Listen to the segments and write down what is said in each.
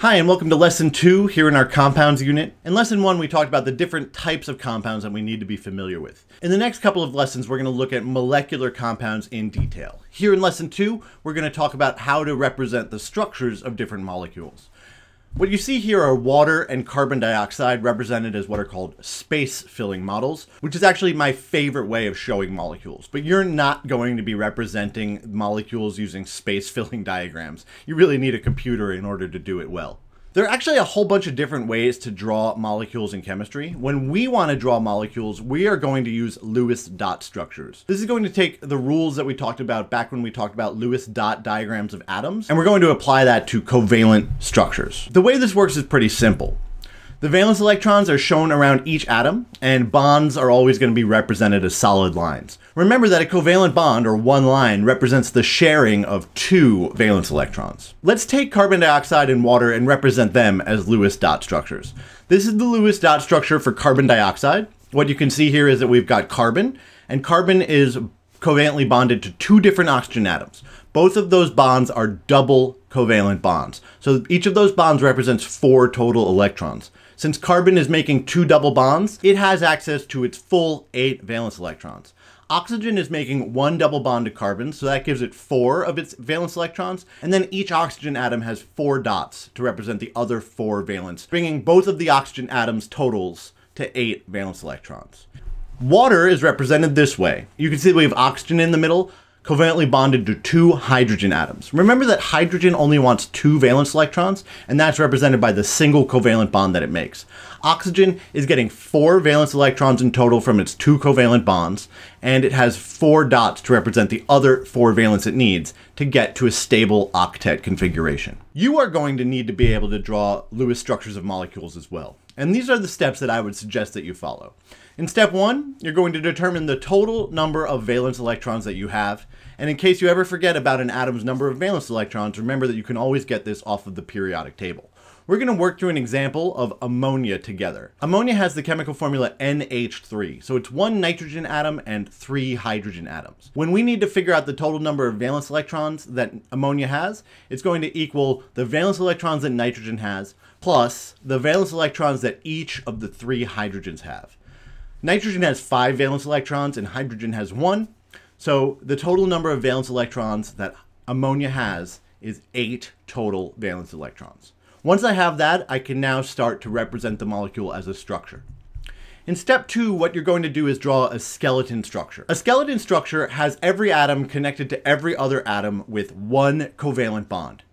Hi, and welcome to Lesson 2 here in our Compounds unit. In Lesson 1, we talked about the different types of compounds that we need to be familiar with. In the next couple of lessons, we're going to look at molecular compounds in detail. Here in Lesson 2, we're going to talk about how to represent the structures of different molecules. What you see here are water and carbon dioxide represented as what are called space filling models, which is actually my favorite way of showing molecules. But you're not going to be representing molecules using space filling diagrams. You really need a computer in order to do it well. There are actually a whole bunch of different ways to draw molecules in chemistry. When we want to draw molecules, we are going to use Lewis dot structures. This is going to take the rules that we talked about back when we talked about Lewis dot diagrams of atoms, and we're going to apply that to covalent structures. The way this works is pretty simple. The valence electrons are shown around each atom, and bonds are always going to be represented as solid lines. Remember that a covalent bond, or one line, represents the sharing of two valence electrons. Let's take carbon dioxide and water and represent them as Lewis dot structures. This is the Lewis dot structure for carbon dioxide. What you can see here is that we've got carbon, and carbon is covalently bonded to two different oxygen atoms. Both of those bonds are double covalent bonds. So each of those bonds represents four total electrons. Since carbon is making two double bonds, it has access to its full eight valence electrons. Oxygen is making one double bond to carbon, so that gives it four of its valence electrons, and then each oxygen atom has four dots to represent the other four valence, bringing both of the oxygen atoms' totals to eight valence electrons. Water is represented this way. You can see we have oxygen in the middle, covalently bonded to two hydrogen atoms. Remember that hydrogen only wants two valence electrons, and that's represented by the single covalent bond that it makes. Oxygen is getting four valence electrons in total from its two covalent bonds, and it has four dots to represent the other four valence it needs to get to a stable octet configuration. You are going to need to be able to draw Lewis structures of molecules as well. And these are the steps that I would suggest that you follow. In step one, you're going to determine the total number of valence electrons that you have. And in case you ever forget about an atom's number of valence electrons, remember that you can always get this off of the periodic table. We're going to work through an example of ammonia together. Ammonia has the chemical formula NH3, so it's one nitrogen atom and three hydrogen atoms. When we need to figure out the total number of valence electrons that ammonia has, it's going to equal the valence electrons that nitrogen has, plus the valence electrons that each of the three hydrogens have. Nitrogen has five valence electrons and hydrogen has one. So the total number of valence electrons that ammonia has is eight total valence electrons. Once I have that, I can now start to represent the molecule as a structure. In step two, what you're going to do is draw a skeleton structure. A skeleton structure has every atom connected to every other atom with one covalent bond.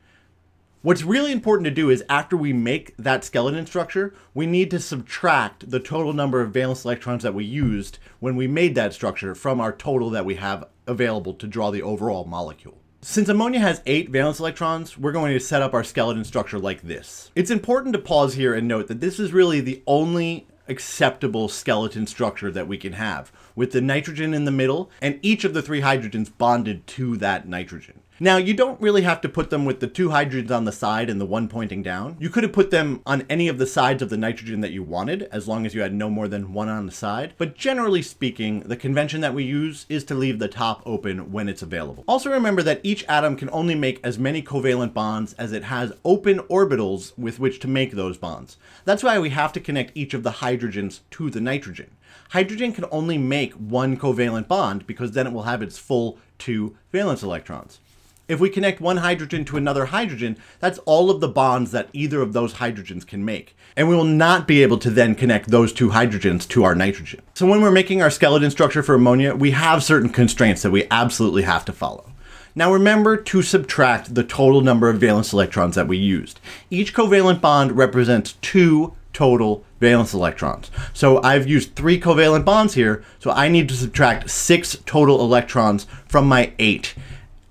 What's really important to do is after we make that skeleton structure, we need to subtract the total number of valence electrons that we used when we made that structure from our total that we have available to draw the overall molecule. Since ammonia has eight valence electrons, we're going to set up our skeleton structure like this. It's important to pause here and note that this is really the only acceptable skeleton structure that we can have, with the nitrogen in the middle and each of the three hydrogens bonded to that nitrogen. Now, you don't really have to put them with the two hydrogens on the side and the one pointing down. You could have put them on any of the sides of the nitrogen that you wanted, as long as you had no more than one on the side. But generally speaking, the convention that we use is to leave the top open when it's available. Also remember that each atom can only make as many covalent bonds as it has open orbitals with which to make those bonds. That's why we have to connect each of the hydrogens to the nitrogen. Hydrogen can only make one covalent bond because then it will have its full two valence electrons. If we connect one hydrogen to another hydrogen, that's all of the bonds that either of those hydrogens can make. And we will not be able to then connect those two hydrogens to our nitrogen. So when we're making our skeleton structure for ammonia, we have certain constraints that we absolutely have to follow. Now remember to subtract the total number of valence electrons that we used. Each covalent bond represents two total valence electrons. So I've used three covalent bonds here, so I need to subtract six total electrons from my eight.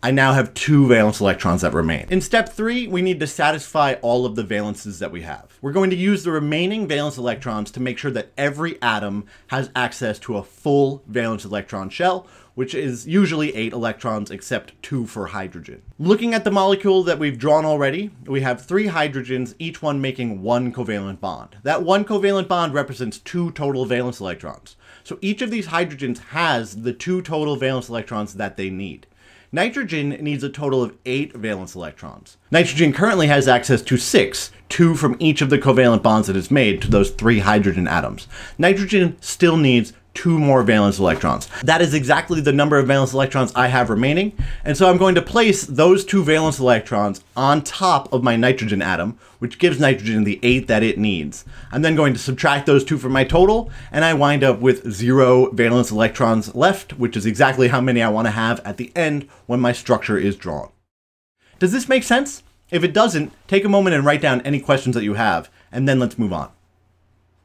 I now have two valence electrons that remain. In step three, we need to satisfy all of the valences that we have. We're going to use the remaining valence electrons to make sure that every atom has access to a full valence electron shell, which is usually eight electrons except two for hydrogen. Looking at the molecule that we've drawn already, we have three hydrogens, each one making one covalent bond. That one covalent bond represents two total valence electrons. So each of these hydrogens has the two total valence electrons that they need. Nitrogen needs a total of 8 valence electrons. Nitrogen currently has access to 6, 2 from each of the covalent bonds that it's made to those 3 hydrogen atoms. Nitrogen still needs two more valence electrons. That is exactly the number of valence electrons I have remaining, and so I'm going to place those two valence electrons on top of my nitrogen atom, which gives nitrogen the 8 that it needs. I'm then going to subtract those two from my total, and I wind up with zero valence electrons left, which is exactly how many I want to have at the end when my structure is drawn. Does this make sense? If it doesn't, take a moment and write down any questions that you have, and then let's move on.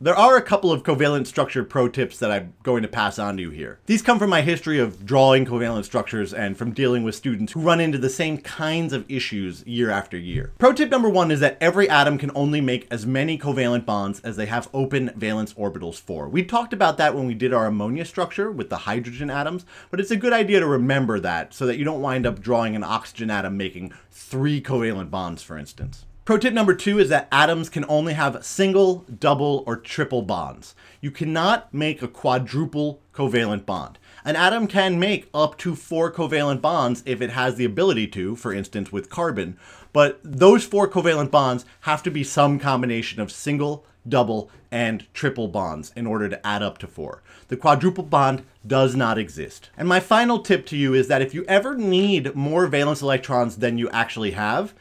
There are a couple of covalent structure pro tips that I'm going to pass on to you here. These come from my history of drawing covalent structures and from dealing with students who run into the same kinds of issues year after year. Pro tip number one is that every atom can only make as many covalent bonds as they have open valence orbitals for. We talked about that when we did our ammonia structure with the hydrogen atoms, but it's a good idea to remember that so that you don't wind up drawing an oxygen atom making three covalent bonds, for instance. Pro tip number two is that atoms can only have single, double, or triple bonds. You cannot make a quadruple covalent bond. An atom can make up to four covalent bonds if it has the ability to, for instance with carbon, but those four covalent bonds have to be some combination of single, double, and triple bonds in order to add up to four. The quadruple bond does not exist. And my final tip to you is that if you ever need more valence electrons than you actually have,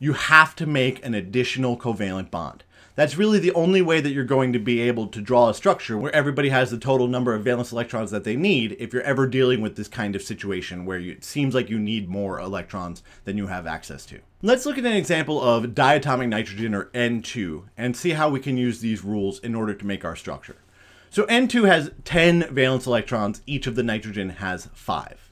you have to make an additional covalent bond. That's really the only way that you're going to be able to draw a structure where everybody has the total number of valence electrons that they need if you're ever dealing with this kind of situation where you, it seems like you need more electrons than you have access to. Let's look at an example of diatomic nitrogen or N2 and see how we can use these rules in order to make our structure. So N2 has 10 valence electrons, each of the nitrogen has 5.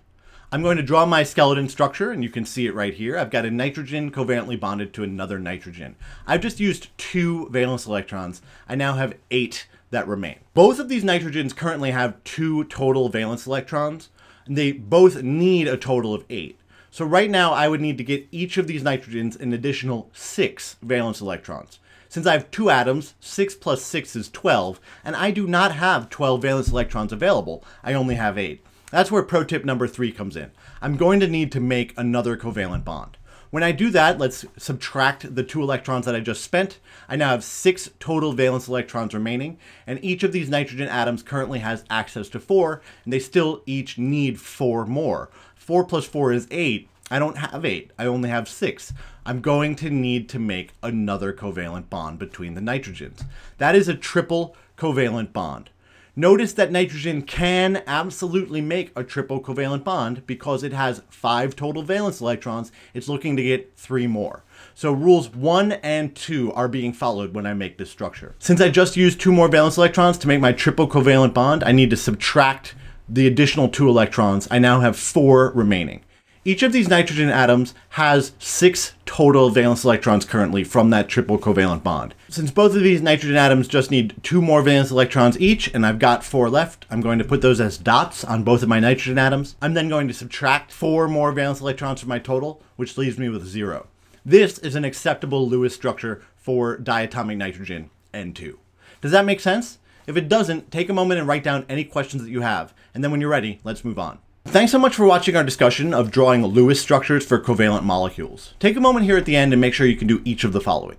I'm going to draw my skeleton structure, and you can see it right here. I've got a nitrogen covalently bonded to another nitrogen. I've just used two valence electrons. I now have eight that remain. Both of these nitrogens currently have two total valence electrons, and they both need a total of eight. So right now, I would need to get each of these nitrogens an additional six valence electrons. Since I have two atoms, 6 plus 6 is 12, and I do not have 12 valence electrons available. I only have 8. That's where pro tip number three comes in. I'm going to need to make another covalent bond. When I do that, let's subtract the two electrons that I just spent. I now have six total valence electrons remaining, and each of these nitrogen atoms currently has access to four, and they still each need four more. Four plus four is eight. I don't have eight, I only have six. I'm going to need to make another covalent bond between the nitrogens. That is a triple covalent bond. Notice that nitrogen can absolutely make a triple covalent bond because it has five total valence electrons. It's looking to get three more. So rules one and two are being followed when I make this structure. Since I just used two more valence electrons to make my triple covalent bond, I need to subtract the additional two electrons. I now have four remaining. Each of these nitrogen atoms has six total valence electrons currently from that triple covalent bond. Since both of these nitrogen atoms just need two more valence electrons each, and I've got four left, I'm going to put those as dots on both of my nitrogen atoms. I'm then going to subtract four more valence electrons from my total, which leaves me with zero. This is an acceptable Lewis structure for diatomic nitrogen, N2. Does that make sense? If it doesn't, take a moment and write down any questions that you have, and then when you're ready, let's move on. Thanks so much for watching our discussion of drawing Lewis structures for covalent molecules. Take a moment here at the end and make sure you can do each of the following.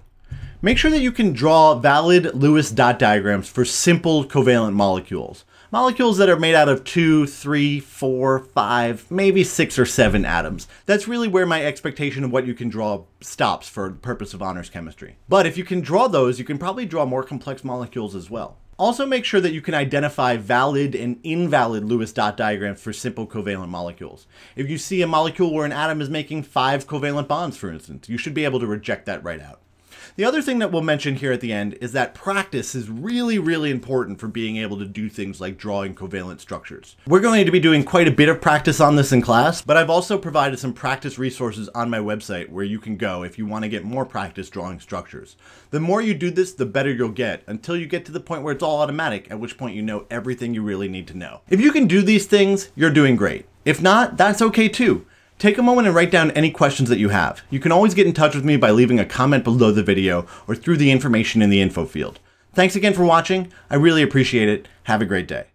Make sure that you can draw valid Lewis dot diagrams for simple covalent molecules. Molecules that are made out of two, three, four, five, maybe six or seven atoms. That's really where my expectation of what you can draw stops for the purpose of honors chemistry. But if you can draw those, you can probably draw more complex molecules as well. Also make sure that you can identify valid and invalid Lewis dot diagrams for simple covalent molecules. If you see a molecule where an atom is making five covalent bonds, for instance, you should be able to reject that right out. The other thing that we'll mention here at the end is that practice is really, really important for being able to do things like drawing covalent structures. We're going to be doing quite a bit of practice on this in class, but I've also provided some practice resources on my website where you can go if you want to get more practice drawing structures. The more you do this, the better you'll get until you get to the point where it's all automatic, at which point you know everything you really need to know. If you can do these things, you're doing great. If not, that's okay too. Take a moment and write down any questions that you have. You can always get in touch with me by leaving a comment below the video or through the information in the info field. Thanks again for watching. I really appreciate it. Have a great day.